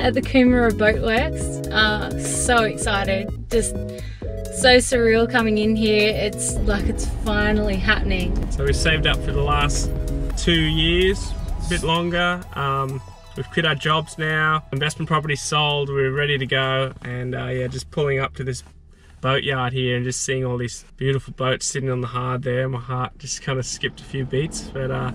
at the Coomera Boatworks. Uh, so excited. Just so surreal coming in here. It's like it's finally happening. So we saved up for the last two years, a bit longer. Um, we've quit our jobs now. Investment property sold. We're ready to go, and uh, yeah, just pulling up to this boatyard here and just seeing all these beautiful boats sitting on the hard there. My heart just kind of skipped a few beats, but uh,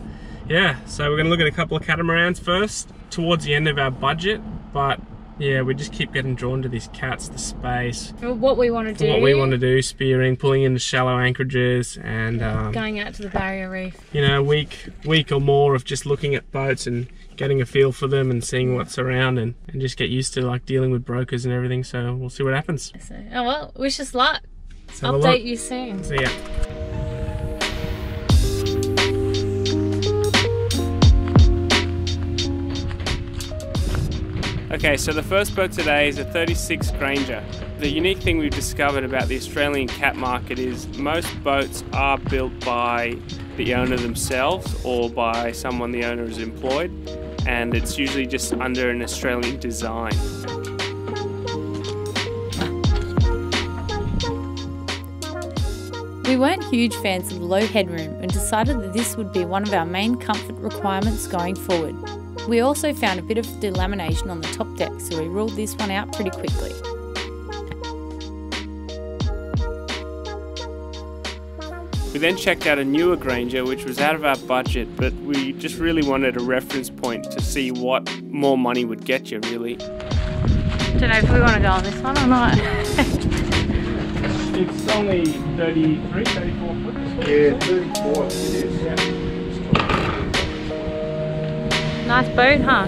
yeah. So we're gonna look at a couple of catamarans first towards the end of our budget, but yeah, we just keep getting drawn to these cats, the space. What we want to do. What we want to do, spearing, pulling into shallow anchorages, and um, going out to the barrier reef. You know, week week or more of just looking at boats and getting a feel for them and seeing what's around and, and just get used to like dealing with brokers and everything. So we'll see what happens. So, oh well, wish us luck. Update you soon. See ya. Okay, so the first boat today is a 36 Grainger. The unique thing we've discovered about the Australian cat market is most boats are built by the owner themselves or by someone the owner is employed, and it's usually just under an Australian design. We weren't huge fans of low headroom and decided that this would be one of our main comfort requirements going forward. We also found a bit of delamination on the top deck, so we ruled this one out pretty quickly. We then checked out a newer Grainger, which was out of our budget, but we just really wanted a reference point to see what more money would get you, really. Don't know if we want to go on this one or not. it's only 33, 34 foot. Yeah, 34 it is. Yeah. Nice boat, huh?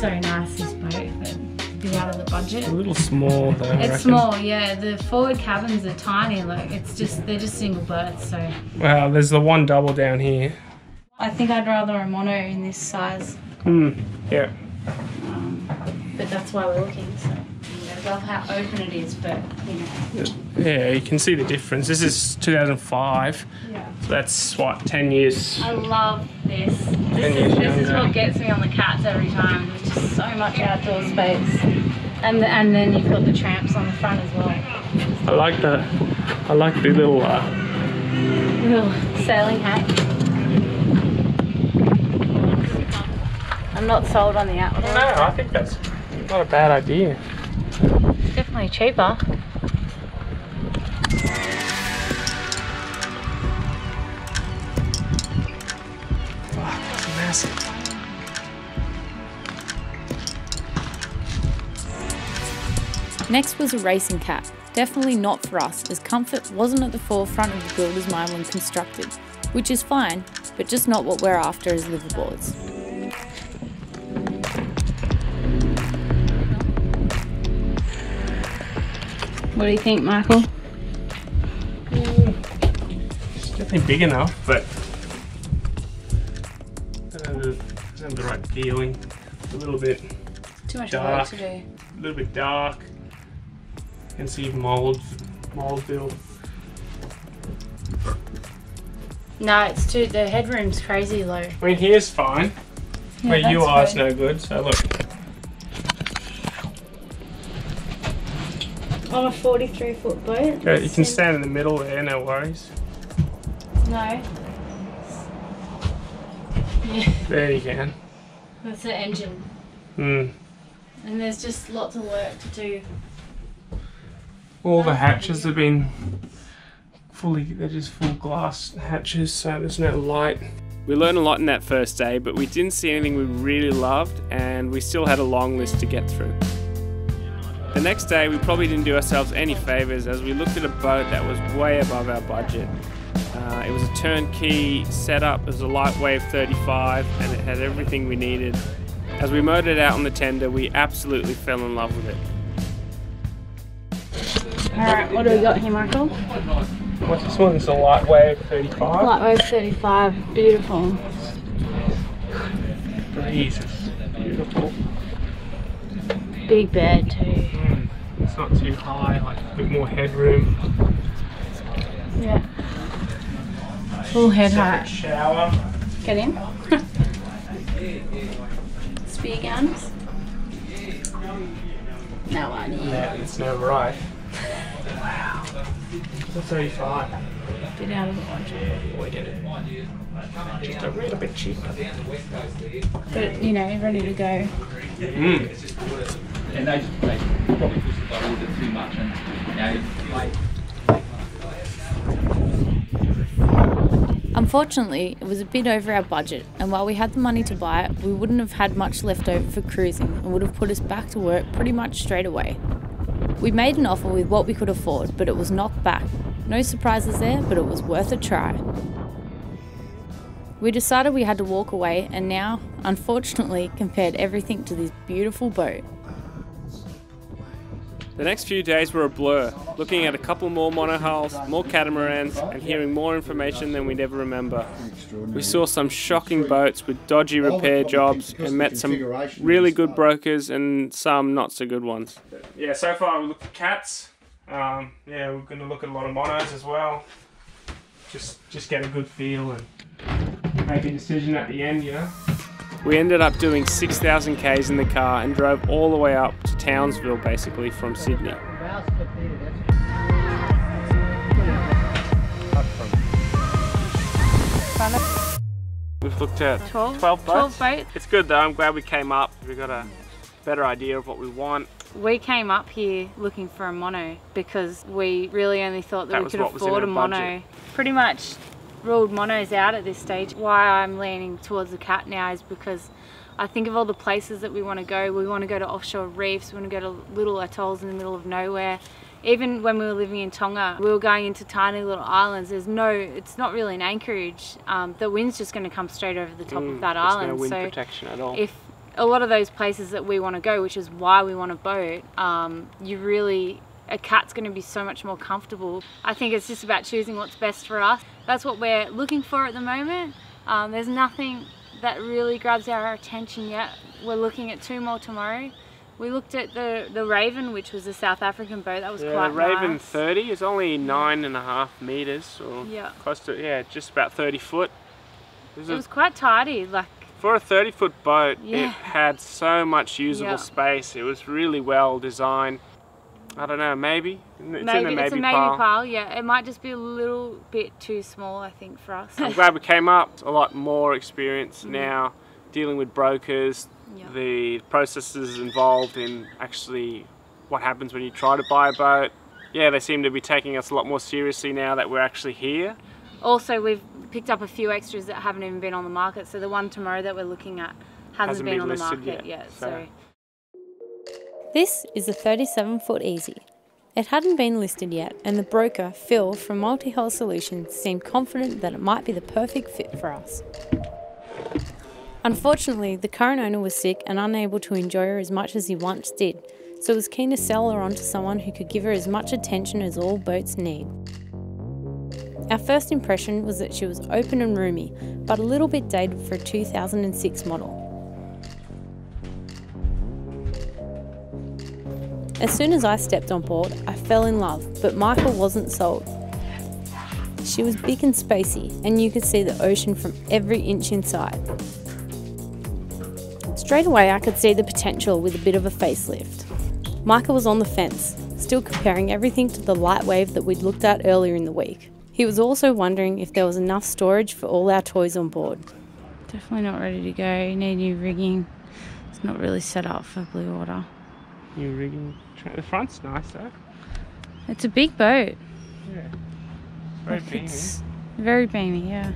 So nice this boat, but be out of the budget. A little small though. It's small, yeah. The forward cabins are tiny. Like it's just they're just single berths. So. Wow, there's the one double down here. I think I'd rather a mono in this size. Hmm. Yeah. Um, but that's why we're looking. So love how open it is, but you know. Yeah, you can see the difference. This is 2005. Yeah. So that's what 10 years. I love this. This, is, this is what gets me on the cats every time. There's just so much outdoor space, and the, and then you've got the tramps on the front as well. I like the I like the little uh, little sailing hat. I'm not sold on the outdoor. No, I think that's not a bad idea. Definitely cheaper. Fuck, massive. Next was a racing cat. Definitely not for us, as comfort wasn't at the forefront of the builder's mind when constructed, which is fine, but just not what we're after as liveaboards. What do you think, Michael? it's definitely big enough, but doesn't have the right feeling. A little bit too much dark, work to do. A little bit dark. You can see mold, mold build. No, it's too. The headroom's crazy low. I mean, here's fine. Yeah, Where you are, it's no good. So look. On a 43 foot boat. you can stand in the middle there, no worries. No. Yeah. There you can. That's the engine. Hmm. And there's just lots of work to do. All the hatches have been fully, they're just full glass hatches, so there's no light. We learned a lot in that first day, but we didn't see anything we really loved, and we still had a long list to get through. The next day, we probably didn't do ourselves any favours as we looked at a boat that was way above our budget. Uh, it was a turnkey setup, it was a Lightwave 35, and it had everything we needed. As we motored out on the tender, we absolutely fell in love with it. Alright, what do we got here, Michael? What's this one? It's a Lightwave 35. Lightwave 35, beautiful. Jesus, beautiful. Big bed too. It's not too high, like a bit more headroom. Yeah. Full head height. Shower. Get in. Spear guns. No one. Yeah, it's now right. Wow. That's 35. Get out of the budget. We did it. Just a little bit cheaper. But you know, ready to go. Mm. And they, they probably pushed the boat a little bit too much and you know, Unfortunately, it was a bit over our budget, and while we had the money to buy it, we wouldn't have had much left over for cruising and would have put us back to work pretty much straight away. We made an offer with what we could afford, but it was knocked back. No surprises there, but it was worth a try. We decided we had to walk away, and now, unfortunately, compared everything to this beautiful boat. The next few days were a blur, looking at a couple more monohulls, more catamarans, and hearing more information than we'd ever remember. We saw some shocking boats with dodgy repair jobs and met some really good brokers and some not so good ones. Yeah, so far we looked at cats. Um, yeah, we're going to look at a lot of monos as well. Just, just get a good feel and make a decision at the end, you know. We ended up doing 6,000 Ks in the car and drove all the way up to Townsville basically from Sydney. We've looked at 12, 12 boats. 12 boats. It's good though, I'm glad we came up. We got a better idea of what we want. We came up here looking for a mono because we really only thought that, That we could what was in afford a mono. budget. Pretty much ruled monos out at this stage. Why I'm leaning towards the cat now is because I think of all the places that we want to go. We want to go to offshore reefs, we want to go to little atolls in the middle of nowhere. Even when we were living in Tonga, we were going into tiny little islands. There's no, it's not really an anchorage. Um, the wind's just going to come straight over the top Mm, of that there's island. no wind so protection at all. if a lot of those places that we want to go, which is why we want a boat, um, you really a cat's going to be so much more comfortable. I think it's just about choosing what's best for us. That's what we're looking for at the moment. Um, there's nothing that really grabs our attention yet. We're looking at two more tomorrow. We looked at the the Raven, which was a South African boat. That was yeah, quite Raven nice. 30 is only nine and a half meters, or Yeah. close to yeah, just about 30 foot. It was It a- quite tidy. Like for a 30 foot boat, Yeah. it had so much usable Yeah. space. It was really well designed. I don't know, maybe it's in maybe, maybe, it's a maybe pile. pile. Yeah, it might just be a little bit too small. I think for us. I'm glad we came up. A lot more experience now dealing with brokers, Mm-hmm. The processes involved in actually what happens when you try to buy a boat. Yeah, they seem to be taking us a lot more seriously now that we're actually here. Also, we've picked up a few extras that haven't even been on the market. So the one tomorrow that we're looking at hasn't, Hasn't been, been on the market yet, yet. so- so This is a 37 foot easy. It hadn't been listed yet, and the broker, Phil from Multihull Solutions, seemed confident that it might be the perfect fit for us. Unfortunately, the current owner was sick and unable to enjoy her as much as he once did, so was keen to sell her on to someone who could give her as much attention as all boats need. Our first impression was that she was open and roomy, but a little bit dated for a 2006 model. As soon as I stepped on board, I fell in love, but Michael wasn't sold. She was big and spacey, and you could see the ocean from every inch inside. Straight away, I could see the potential with a bit of a facelift. Michael was on the fence, still comparing everything to the Lightwave that we'd looked at earlier in the week. He was also wondering if there was enough storage for all our toys on board. definitely not ready to go. Need new rigging. It's not really set up for blue water. New rigging. The front's nice though. It's a big boat. Yeah. Very Like, beamy. it's very beamy. Yeah.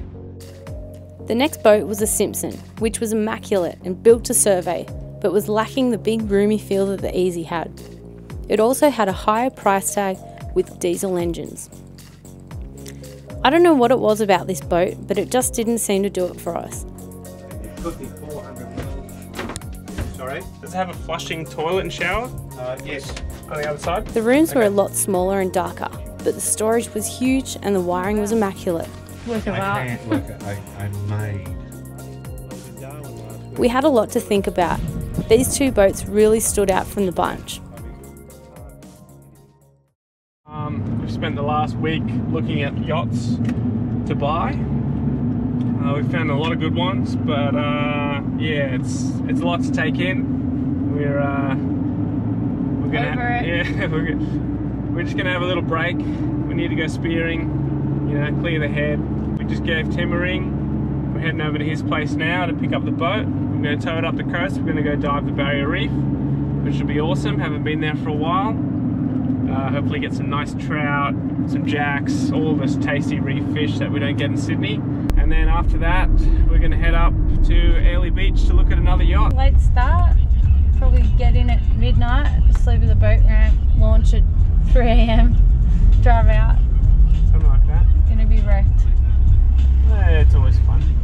The next boat was a Simpson, which was immaculate and built to survey, but was lacking the big roomy feel that the Easy had. It also had a higher price tag with diesel engines. I don't know what it was about this boat, but it just didn't seem to do it for us. It could be 400 mils. Sorry? Does it have a flushing toilet and shower Uh, yes. on the other side? The rooms were a lot smaller and darker, but the storage was huge and the wiring was immaculate. Look at I that. look at a, a. We had a lot to think about. These two boats really stood out from the bunch. Um, we've spent the last week looking at yachts to buy. Uh, we found a lot of good ones, but uh, yeah, it's it's a lot to take in. We're uh, we're gonna Over it. yeah we're, we're just gonna have a little break. We need to go spearing, you know, clear the head. We just gave Tim a ring. We're heading over to his place now to pick up the boat. We're gonna tow it up the coast. We're gonna go dive the Barrier Reef, which will be awesome. Haven't been there for a while. Uh, hopefully get some nice trout, some jacks, all this tasty reef fish that we don't get in Sydney. And then after that, we're gonna head up to Airlie Beach to look at another yacht. Late start. Probably get in at midnight, sleep at the boat ramp, launch at 3 a.m., drive out. Something like that. Gonna be wrecked. Eh, it's always fun.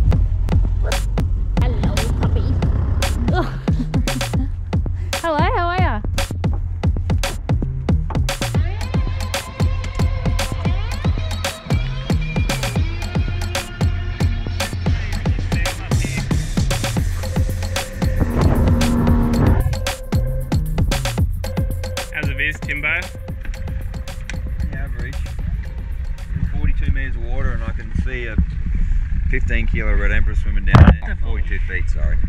Feet, sorry.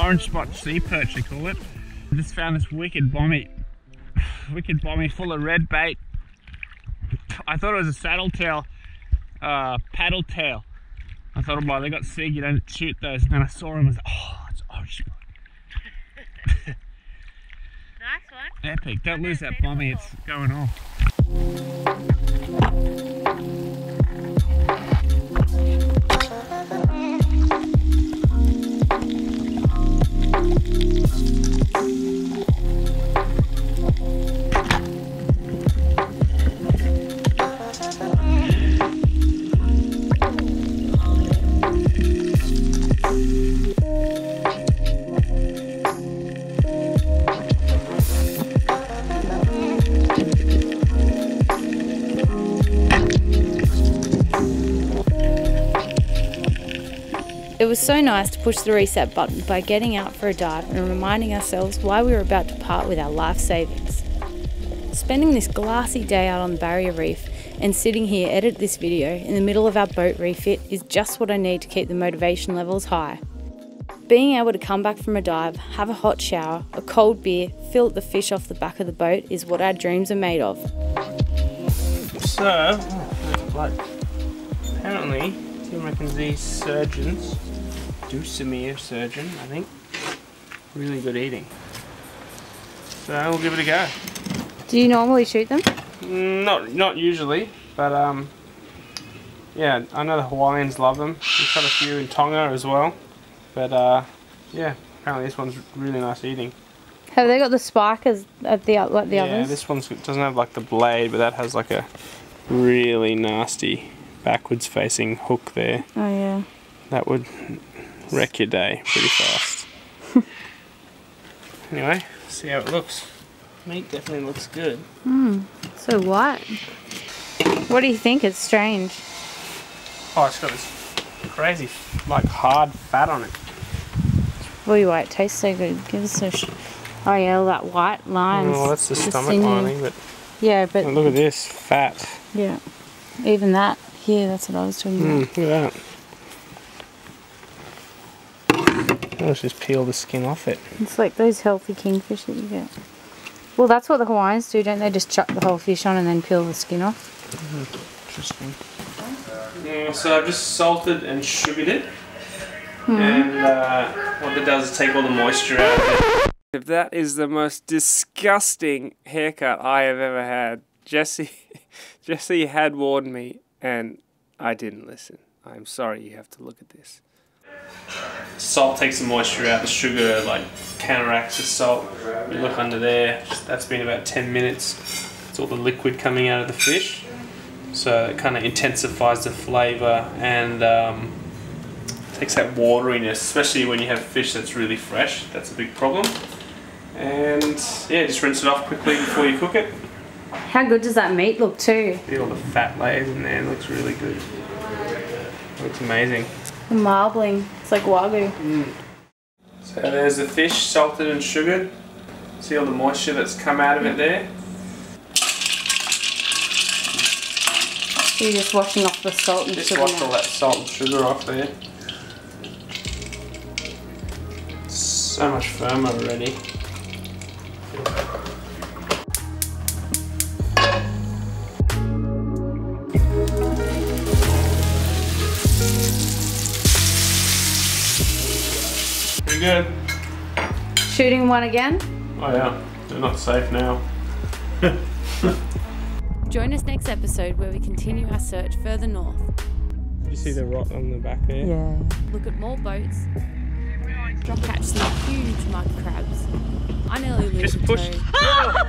Orange spot sea perch, they call it. I just found this wicked bommy, wicked bommy full of red bait. I thought it was a saddle tail, uh, paddle tail. I thought, well, they got sig, you don't shoot those. And then I saw him, I was like, oh, it's orange spot. Nice one. Epic. Don't lose that bommy, it's going off. It so nice to push the reset button by getting out for a dive and reminding ourselves why we were about to part with our life savings. Spending this glassy day out on the barrier reef and sitting here edit this video in the middle of our boat refit is just what I need to keep the motivation levels high. Being able to come back from a dive, have a hot shower, a cold beer, fill the fish off the back of the boat is what our dreams are made of. So, oh, apparently, Tim reckons these surgeons, Dussumier surgeon, I think, really good eating. So we'll give it a go. Do you normally shoot them? Mm, Not not usually, but um, yeah, I know the Hawaiians love them. We've got a few in Tonga as well, but uh, yeah, apparently this one's really nice eating. Have they got the spike as of the like the yeah, others? Yeah, this one doesn't have like the blade, but that has like a really nasty backwards facing hook there. Oh yeah. That would wreck your day pretty fast. anyway, see how it looks. Meat definitely looks good. So what? What do you think? It's strange. Oh, it's got this crazy, like hard fat on it. Boy, why it tastes so good. Give us a. Sh- oh yeah, all that white lines. Oh, that's the stomach sinew. lining, but Yeah, but oh, look at this fat. yeah, even that here. That's what I was talking Mm, about. look at that. Let's just peel the skin off it. It's like those healthy kingfish that you get. Well, that's what the Hawaiians do, don't they? Just chuck the whole fish on and then peel the skin off. Interesting. Yeah, so I've just salted and sugared it. And uh, what that does is take all the moisture out of it. If that is the most disgusting haircut I have ever had, Jesse, Jesse had warned me, and I didn't listen. I'm sorry you have to look at this. Salt takes the moisture out. The sugar like counteracts the salt. You look under there. That's been about 10 minutes. It's all the liquid coming out of the fish so it kind of intensifies the flavor and um, takes that wateriness, especially when you have fish that's really fresh. That's a big problem. And yeah, just rinse it off quickly before you cook it. How good does that meat look too? See all the fat layers in there. It looks really good. Looks amazing. The marbling. It's like wagyu. So there's the fish, salted and sugared. See all the moisture that's come out of it there. So you're just washing off the salt and Just sugar. wash all that salt and sugar off there. So much firmer already. Good. Shooting one again. Oh yeah, they're not safe now. Join us next episode where we continue our search further north. You see the rot on the back there? Yeah. Look at more boats. Catch some huge mud crabs. I nearly lose Just a push. toe. Ah!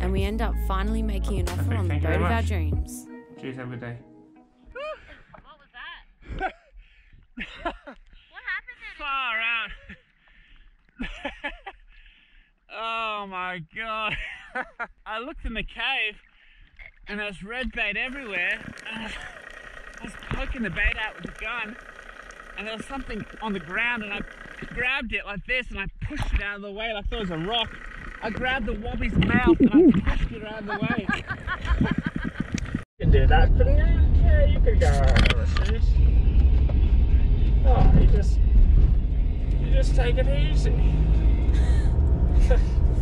And we end up finally making an offer on the thank boat very of our dreams. Cheers, have a good day. far out. oh my god. I looked in the cave and there was red bait everywhere. And I was poking the bait out with the gun and there was something on the ground and I grabbed it like this and I pushed it out of the way like there was a rock. I grabbed the wobbly's mouth and I pushed it out of the way. You can do that, couldn't? Yeah, you can go. Oh, you just, just take it easy.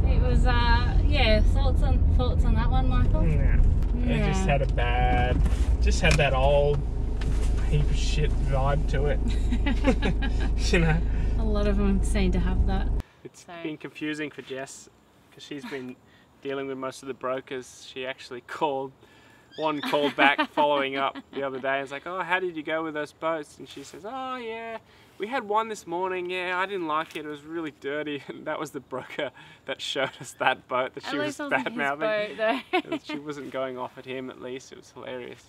It was, uh, yeah, thoughts on thoughts on that one, Michael? Yeah. It just had a bad, just had that old heap of shit vibe to it. you know. A lot of them seem to have that. It's So- been confusing for Jess because she's been dealing with most of the brokers. She actually called, one called back following up the other day and was like, Oh, how did you go with those boats? And she says, Oh, yeah, we had one this morning. Yeah, I didn't like it. It was really dirty. And that was the broker that showed us that boat that At she was bad mouthing. boat, though. she wasn't going off at him at least. It was hilarious.